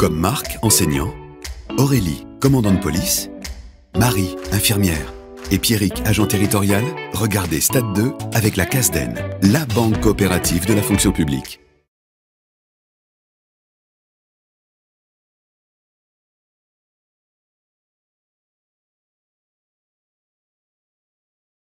Comme Marc, enseignant, Aurélie, commandant de police, Marie, infirmière, et Pierrick, agent territorial, regardez Stade 2 avec la CASDEN, la banque coopérative de la fonction publique.